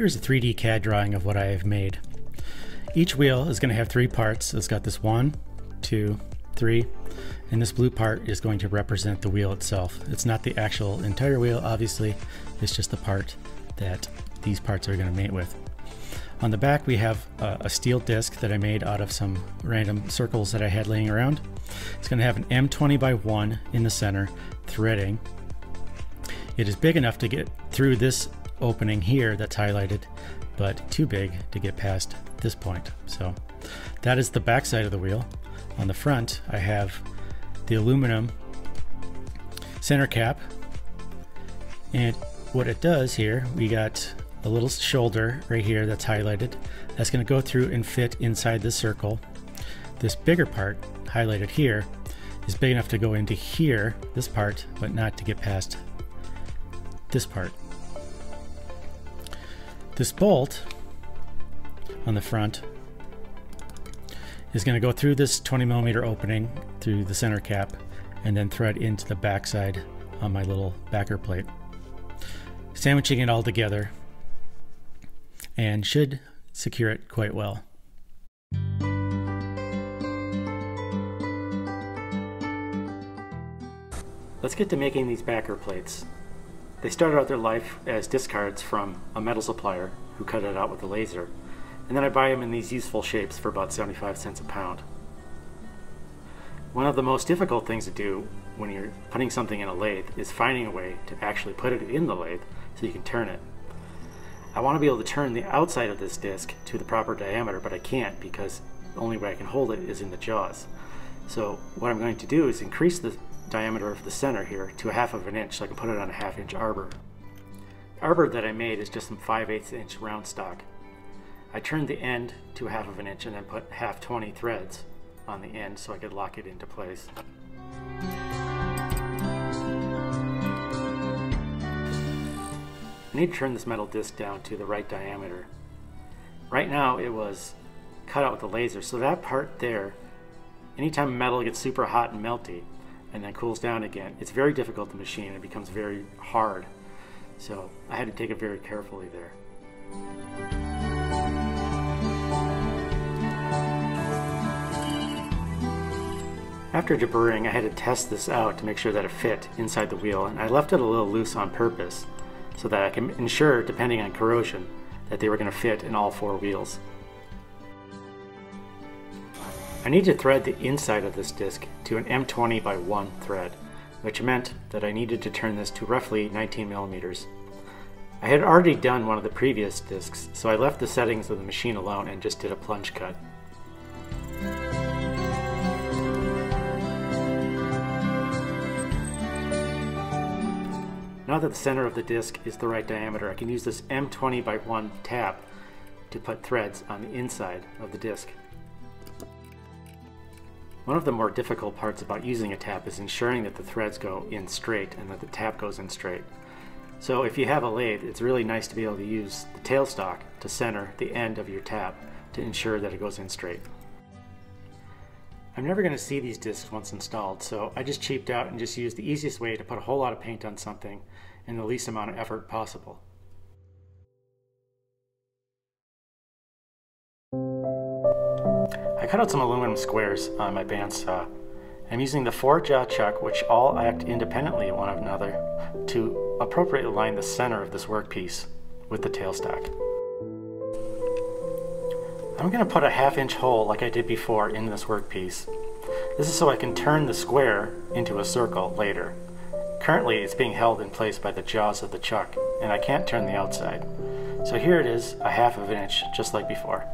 Here's a 3D CAD drawing of what I have made. Each wheel is going to have three parts. It's got this one, two, three, and this blue part is going to represent the wheel itself. It's not the actual entire wheel, obviously, it's just the part that these parts are going to mate with. On the back we have a, steel disc that I made out of some random circles that I had laying around. It's going to have an M20 by 1 in the center, threading. It is big enough to get through this opening here that's highlighted, but too big to get past this point. So that is the back side of the wheel. On the front, I have the aluminum center cap. And what it does here, we got a little shoulder right here that's highlighted. That's going to go through and fit inside the circle. This bigger part, highlighted here, is big enough to go into here, this part, but not to get past this part. This bolt on the front is going to go through this 20 millimeter opening through the center cap and then thread into the backside on my little backer plate. Sandwiching it all together and should secure it quite well. Let's get to making these backer plates. They started out their life as discards from a metal supplier who cut it out with a laser, and then I buy them in these useful shapes for about 75 cents a pound. One of the most difficult things to do when you're putting something in a lathe is finding a way to actually put it in the lathe so you can turn it. I want to be able to turn the outside of this disc to the proper diameter, but I can't because the only way I can hold it is in the jaws. So what I'm going to do is increase the diameter of the center here to a half of an inch so I can put it on a half inch arbor. The arbor that I made is just some 5 8 inch round stock. I turned the end to a half of an inch and then put half 20 threads on the end so I could lock it into place. I need to turn this metal disc down to the right diameter. Right now it was cut out with a laser, so that part there, anytime metal gets super hot and melty and then cools down again, it's very difficult to machine. It becomes very hard. So I had to take it very carefully there. After deburring, I had to test this out to make sure that it fit inside the wheel, and I left it a little loose on purpose so that I can ensure, depending on corrosion, that they were going to fit in all four wheels. I need to thread the inside of this disc to an M20 by 1 thread, which meant that I needed to turn this to roughly 19 millimeters. I had already done one of the previous discs, so I left the settings of the machine alone and just did a plunge cut. Now that the center of the disc is the right diameter, I can use this M20 by 1 tap to put threads on the inside of the disc. One of the more difficult parts about using a tap is ensuring that the threads go in straight and that the tap goes in straight. So if you have a lathe, it's really nice to be able to use the tailstock to center the end of your tap to ensure that it goes in straight. I'm never going to see these discs once installed, so I just cheaped out and just used the easiest way to put a whole lot of paint on something in the least amount of effort possible. Cut out some aluminum squares on my bandsaw. I'm using the four jaw chuck, which all act independently of one another, to appropriately line the center of this workpiece with the tailstock. I'm going to put a half inch hole like I did before in this workpiece. This is so I can turn the square into a circle later. Currently it's being held in place by the jaws of the chuck and I can't turn the outside. So here it is, a half of an inch, just like before.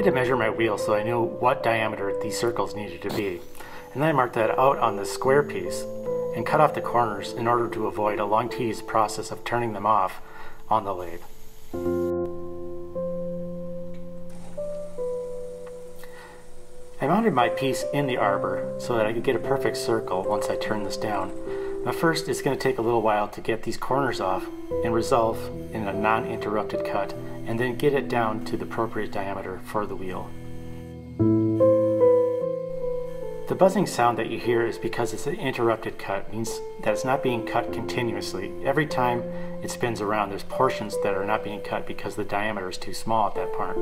Had to measure my wheel so I knew what diameter these circles needed to be. And then I marked that out on the square piece and cut off the corners in order to avoid a long tedious process of turning them off on the lathe. I mounted my piece in the arbor so that I could get a perfect circle once I turn this down. But first it's going to take a little while to get these corners off and resolve in a non-interrupted cut and then get it down to the appropriate diameter for the wheel. The buzzing sound that you hear is because it's an interrupted cut, means that it's not being cut continuously. Every time it spins around, there's portions that are not being cut because the diameter is too small at that part.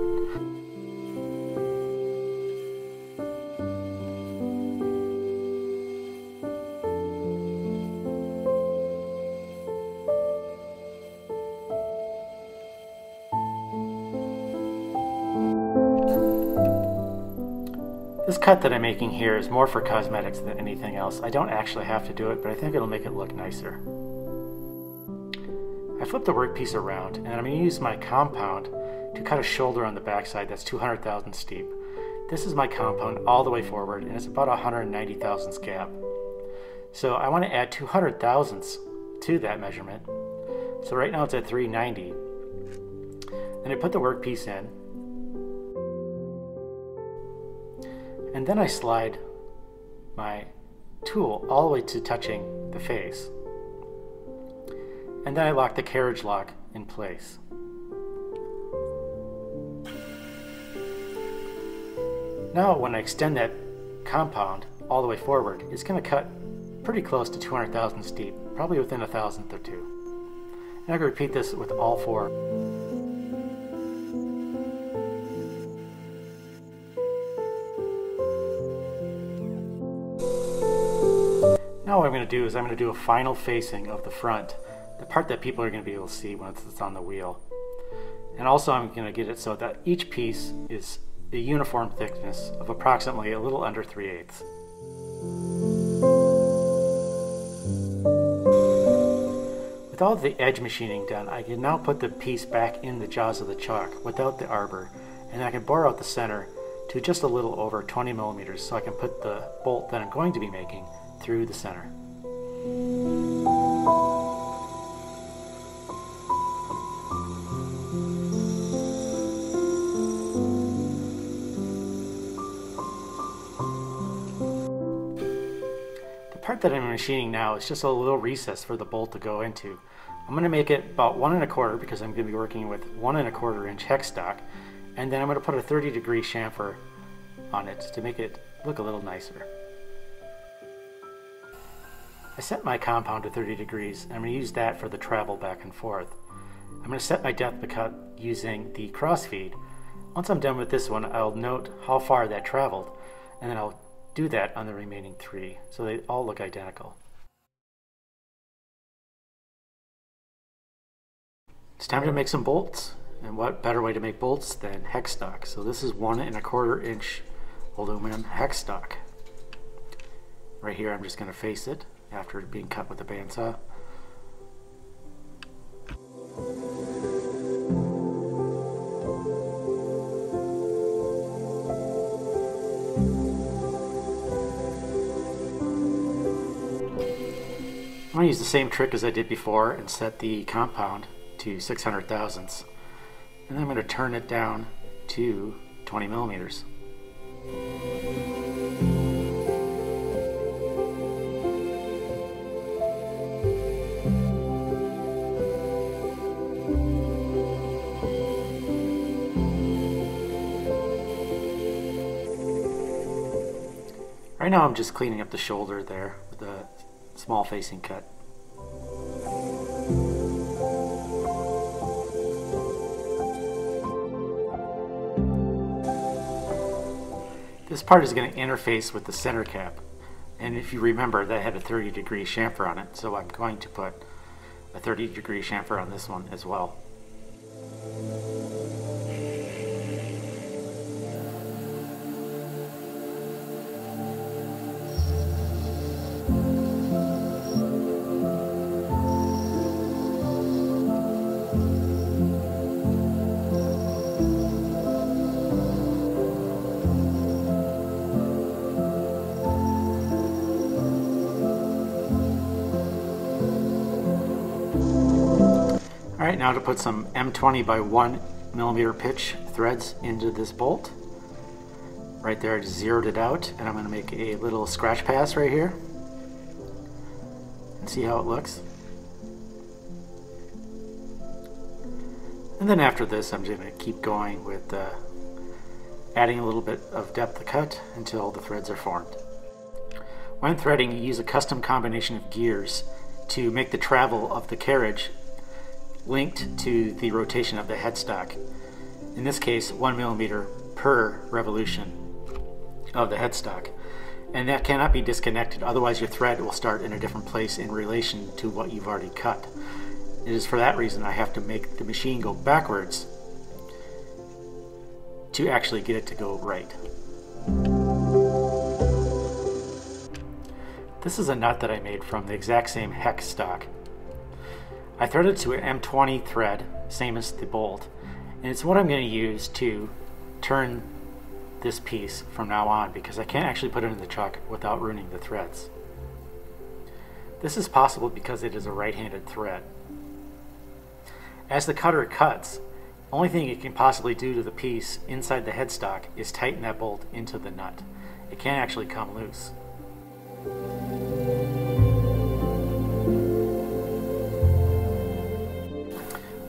Cut that I'm making here is more for cosmetics than anything else. I don't actually have to do it, but I think it'll make it look nicer. I flip the workpiece around, and I'm going to use my compound to cut a shoulder on the backside that's 200,000 steep. This is my compound all the way forward, and it's about 190 thousandths gap. So I want to add 200 thousandths to that measurement. So right now it's at 390. And I put the workpiece in, And then I slide my tool all the way to touching the face. And then I lock the carriage lock in place. Now when I extend that compound all the way forward, it's going to cut pretty close to 200 thousandths deep, probably within a thousandth or two. And going to repeat this with all four. Now what I'm going to do is I'm going to do a final facing of the front, the part that people are going to be able to see once it's on the wheel. And also I'm going to get it so that each piece is a uniform thickness of approximately a little under 3 eighths. With all the edge machining done, I can now put the piece back in the jaws of the chuck without the arbor, and I can bore out the center to just a little over 20 millimeters so I can put the bolt that I'm going to be making through the center. The part that I'm machining now is just a little recess for the bolt to go into. I'm going to make it about one and a quarter because I'm going to be working with one and a quarter inch hex stock and then I'm going to put a 30 degree chamfer on it to make it look a little nicer. I set my compound to 30 degrees I'm going to use that for the travel back and forth. I'm going to set my depth of cut using the crossfeed. Once I'm done with this one, I'll note how far that traveled and then I'll do that on the remaining three so they all look identical. It's time to make some bolts. And what better way to make bolts than hex stock? So this is one and a quarter inch aluminum hex stock. Right here I'm just going to face it after being cut with a bandsaw. I'm going to use the same trick as I did before and set the compound to 600 thousandths. And then I'm going to turn it down to 20 millimeters. Right now I'm just cleaning up the shoulder there with a small facing cut. This part is going to interface with the center cap and if you remember that had a 30 degree chamfer on it so I'm going to put a 30 degree chamfer on this one as well. Alright, now to put some M20 by 1 millimeter pitch threads into this bolt. Right there I just zeroed it out and I'm going to make a little scratch pass right here. And see how it looks. And then after this I'm just going to keep going with uh, adding a little bit of depth of cut until the threads are formed. When threading, you use a custom combination of gears to make the travel of the carriage linked to the rotation of the headstock. In this case, one millimeter per revolution of the headstock. And that cannot be disconnected, otherwise your thread will start in a different place in relation to what you've already cut. It is for that reason I have to make the machine go backwards to actually get it to go right. This is a nut that I made from the exact same hex stock. I threaded to an M20 thread, same as the bolt, and it's what I'm going to use to turn this piece from now on because I can't actually put it in the chuck without ruining the threads. This is possible because it is a right-handed thread. As the cutter cuts, the only thing it can possibly do to the piece inside the headstock is tighten that bolt into the nut. It can't actually come loose.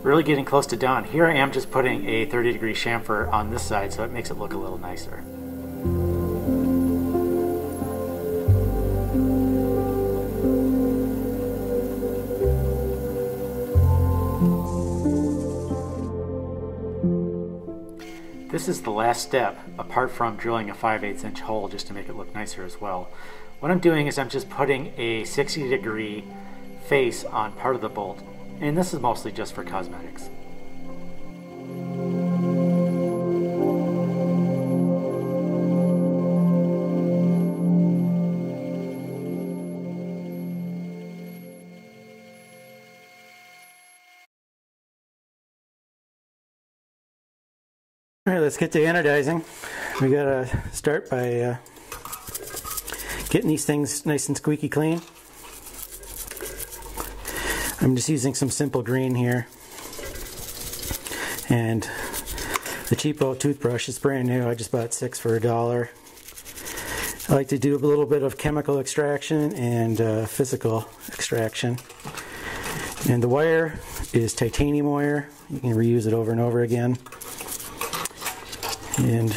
Really getting close to done. Here I am just putting a 30 degree chamfer on this side so it makes it look a little nicer. This is the last step, apart from drilling a 5 8 inch hole just to make it look nicer as well. What I'm doing is I'm just putting a 60 degree face on part of the bolt, and this is mostly just for cosmetics. All right, let's get to anodizing. We gotta start by uh, getting these things nice and squeaky clean. I'm just using some simple green here. And the cheapo toothbrush is brand new. I just bought six for a dollar. I like to do a little bit of chemical extraction and uh, physical extraction. And the wire is titanium wire. You can reuse it over and over again. And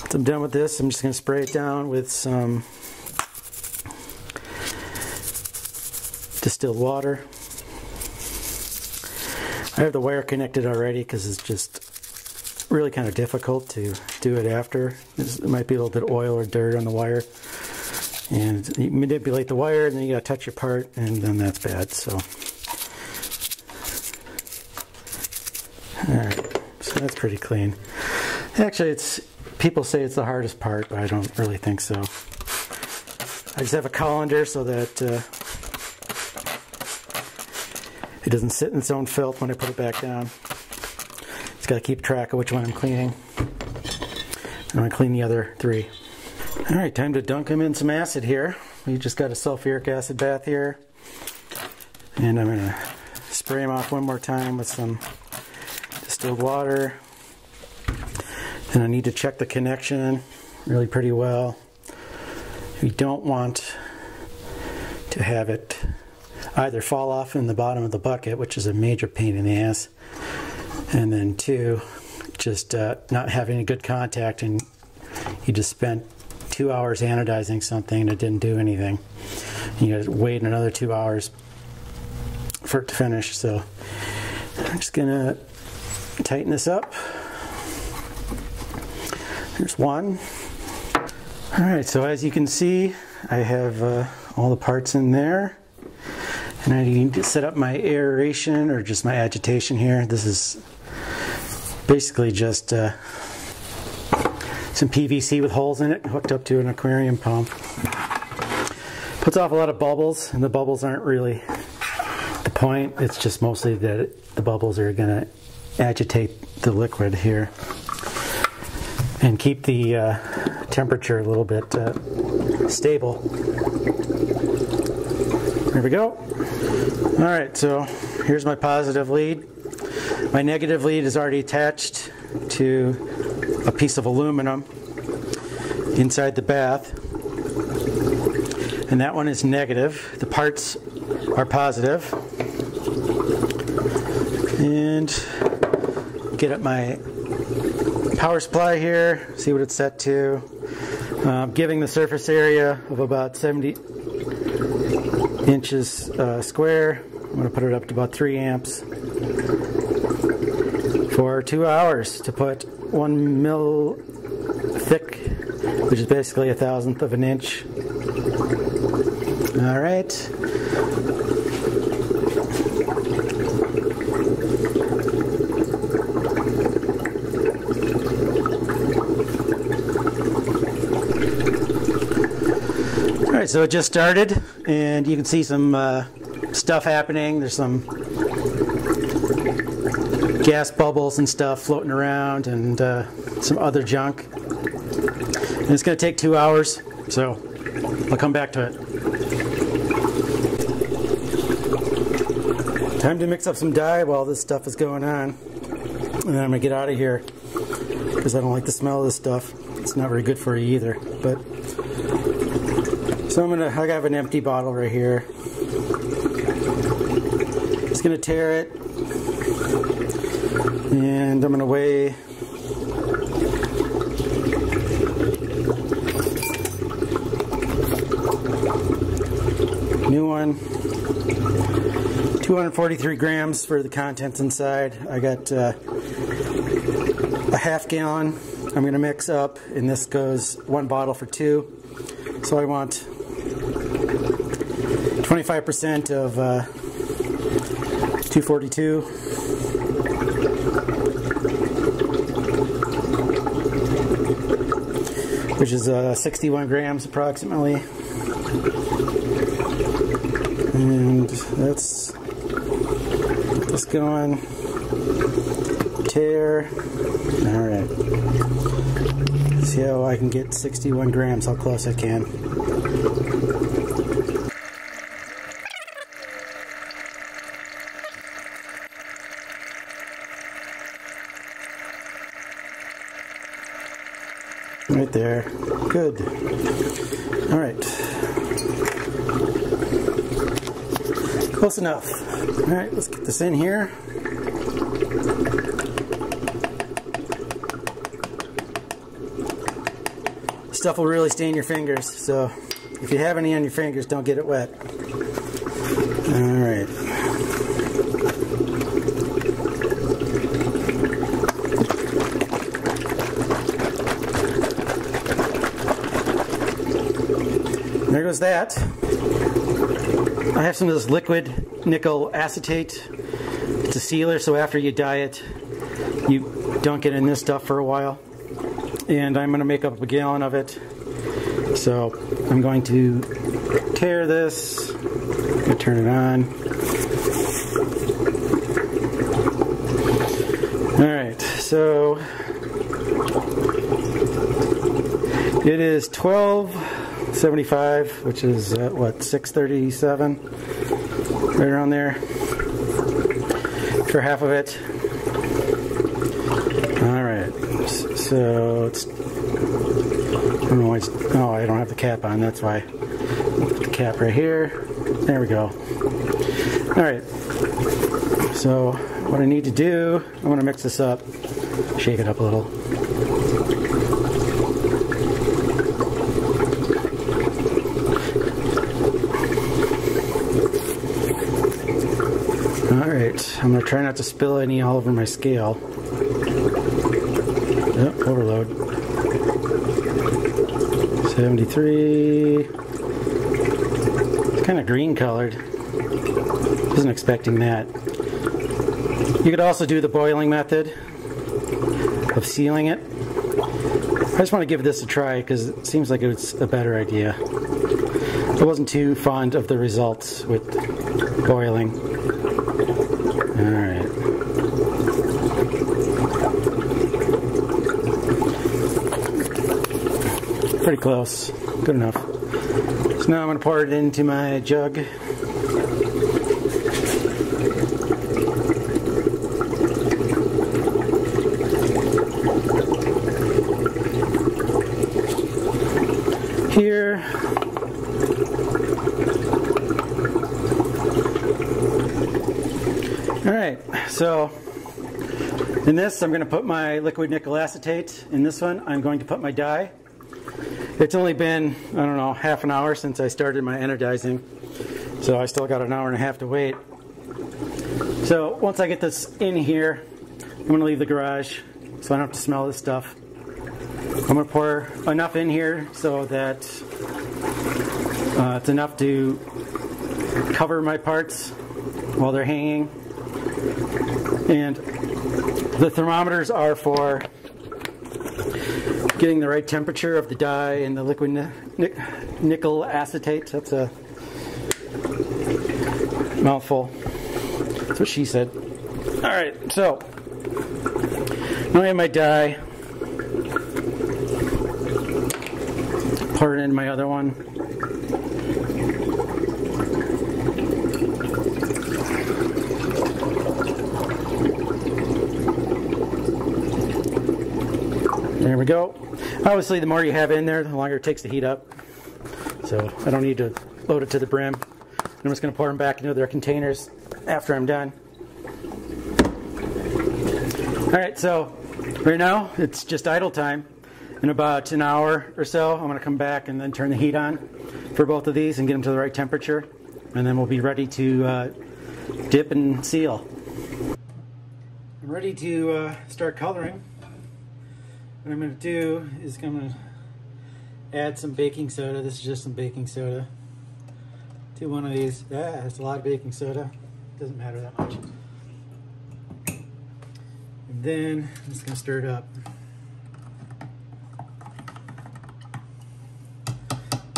once I'm done with this, I'm just going to spray it down with some distilled water. I have the wire connected already because it's just really kind of difficult to do it after. It might be a little bit of oil or dirt on the wire. And you manipulate the wire and then you gotta touch your part and then that's bad. So Alright, so that's pretty clean. Actually, it's people say it's the hardest part, but I don't really think so. I just have a colander so that uh, it doesn't sit in its own filth when I put it back down. It's got to keep track of which one I'm cleaning. I'm going to clean the other three. Alright, time to dunk them in some acid here. We just got a sulfuric acid bath here. And I'm going to spray them off one more time with some distilled water. And I need to check the connection really pretty well. We don't want to have it either fall off in the bottom of the bucket, which is a major pain in the ass, and then two, just uh, not having a good contact and you just spent two hours anodizing something and it didn't do anything. You gotta wait another two hours for it to finish. So I'm just gonna tighten this up. There's one. All right, so as you can see, I have uh, all the parts in there. And I need to set up my aeration or just my agitation here. This is basically just uh, some PVC with holes in it hooked up to an aquarium pump. Puts off a lot of bubbles, and the bubbles aren't really the point. It's just mostly that the bubbles are going to agitate the liquid here and keep the uh, temperature a little bit uh, stable. There we go. All right, so here's my positive lead. My negative lead is already attached to a piece of aluminum inside the bath. And that one is negative. The parts are positive. And get up my power supply here, see what it's set to. Uh, giving the surface area of about 70 inches uh, square. I'm going to put it up to about 3 amps for two hours to put one mil thick, which is basically a thousandth of an inch. All right. Right, so it just started, and you can see some uh, stuff happening. There's some gas bubbles and stuff floating around, and uh, some other junk. And it's going to take two hours, so I'll come back to it. Time to mix up some dye while this stuff is going on. And then I'm going to get out of here because I don't like the smell of this stuff. It's not very good for you either. But so I'm gonna I have an empty bottle right here. Just gonna tare it. And I'm gonna weigh new one. 243 grams for the contents inside. I got uh, a half gallon. I'm going to mix up and this goes one bottle for two. So I want 25% of uh, 242 which is uh, 61 grams approximately. And that's just going tare. All right see how I can get 61 grams how close I can right there. Good. All right. Close enough. All right let's get this in here. Stuff will really stain your fingers so if you have any on your fingers don't get it wet. All right that I have some of this liquid nickel acetate it's a sealer so after you dye it you dunk it in this stuff for a while and I'm going to make up a gallon of it. So I'm going to tare this, turn it on. All right, so it is 1275, which is uh, what 637, right around there for half of it. All right, so it's. I don't know why it's. Oh, I don't have the cap on. That's why. Put the cap right here. There we go. All right. So what I need to do, I'm gonna mix this up, shake it up a little. All I'm gonna try not to spill any all over my scale. Yep, overload. 73. It's kind of green colored. Wasn't expecting that. You could also do the boiling method of sealing it. I just want to give this a try because it seems like it's a better idea. I wasn't too fond of the results with boiling. Close. Good enough. So now I'm going to pour it into my jug. Here. All right, so in this I'm going to put my liquid nickel acetate. In this one I'm going to put my dye. It's only been, I don't know, half an hour since I started my anodizing, So I still got an hour and a half to wait. So once I get this in here, I'm gonna leave the garage so I don't have to smell this stuff. I'm gonna pour enough in here so that uh, it's enough to cover my parts while they're hanging. And the thermometers are for getting the right temperature of the dye and the liquid nickel acetate. That's a mouthful. That's what she said. All right, so now I have my dye. Pour it in my other one. There we go. Obviously, the more you have in there, the longer it takes to heat up. So I don't need to load it to the brim. I'm just going to pour them back into their containers after I'm done. All right, so right now it's just idle time. In about an hour or so, I'm going to come back and then turn the heat on for both of these and get them to the right temperature. And then we'll be ready to uh, dip and seal. I'm ready to uh, start coloring. What I'm going to do is I'm going to add some baking soda. This is just some baking soda to one of these. Yeah, it's a lot of baking soda. Doesn't matter that much. And then I'm just going to stir it up.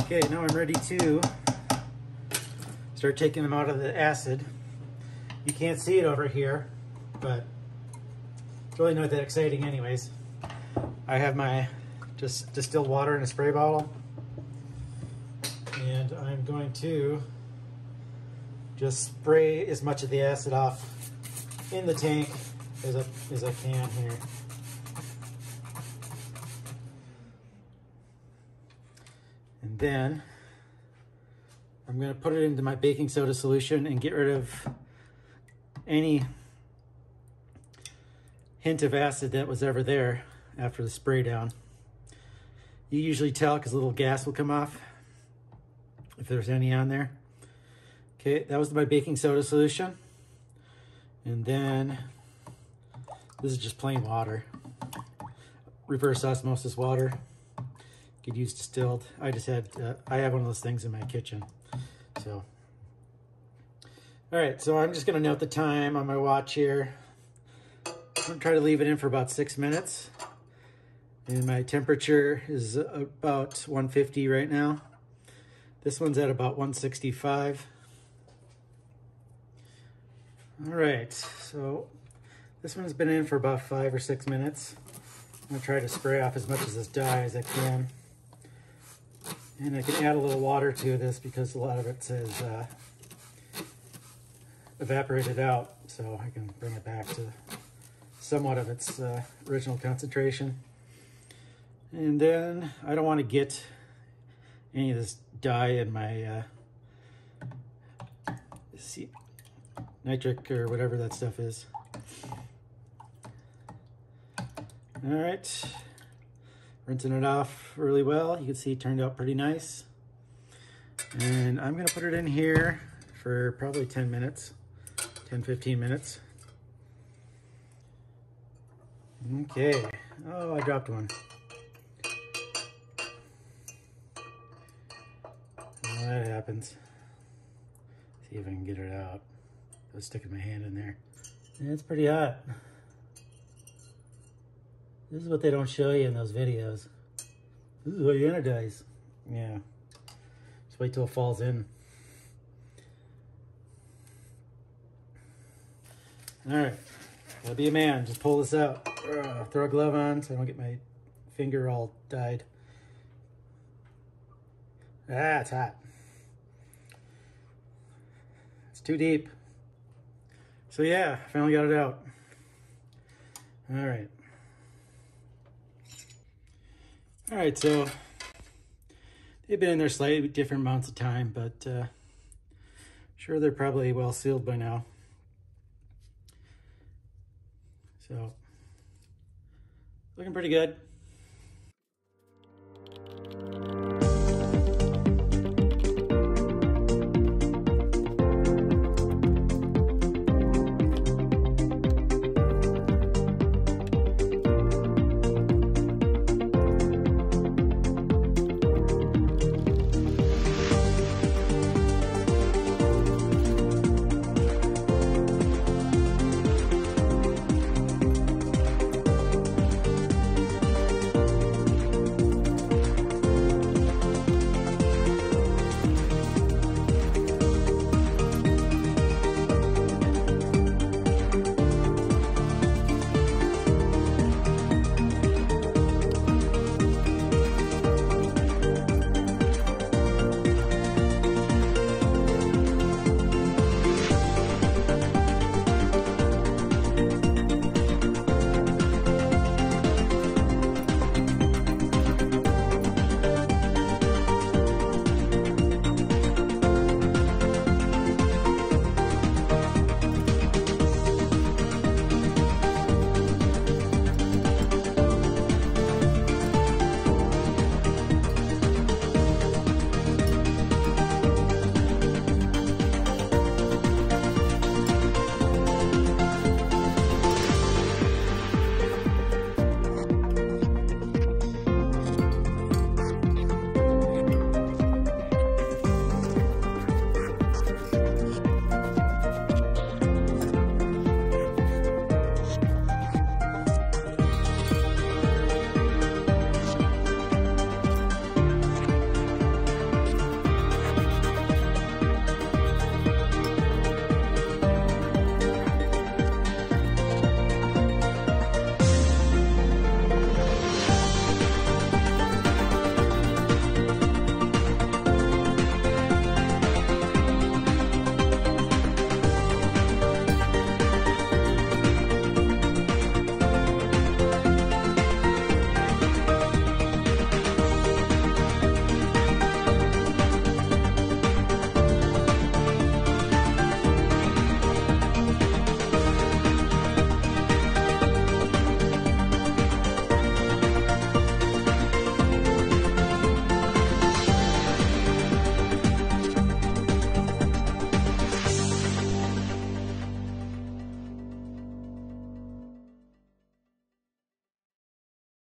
Okay, now I'm ready to start taking them out of the acid. You can't see it over here, but it's really not that exciting anyways. I have my just distilled water in a spray bottle. And I'm going to just spray as much of the acid off in the tank as I, as I can here. And then I'm going to put it into my baking soda solution and get rid of any hint of acid that was ever there after the spray down. You usually tell because a little gas will come off if there's any on there. Okay, that was my baking soda solution. And then this is just plain water. Reverse osmosis water. Could use distilled. I just had, uh, I have one of those things in my kitchen. So, all right, so I'm just gonna note the time on my watch here. I'm gonna try to leave it in for about six minutes. And my temperature is about 150 right now. This one's at about 165. All right, so this one's been in for about five or six minutes. I'm gonna try to spray off as much of this dye as I can. And I can add a little water to this because a lot of it says uh, evaporated out. So I can bring it back to somewhat of its uh, original concentration. And then I don't want to get any of this dye in my uh, see, nitric or whatever that stuff is. All right, rinsing it off really well. You can see it turned out pretty nice. And I'm gonna put it in here for probably 10 minutes, 10, 15 minutes. Okay, oh, I dropped one. That happens. See if I can get it out. I was sticking my hand in there. And it's pretty hot. This is what they don't show you in those videos. This is what you anodize. Yeah. Just wait till it falls in. All right. Gotta be a man. Just pull this out. Ugh, throw a glove on so I don't get my finger all dyed. Ah, it's hot. Too deep. So yeah, finally got it out. All right. All right, so they've been in there slightly different amounts of time, but uh, sure they're probably well sealed by now. So, looking pretty good.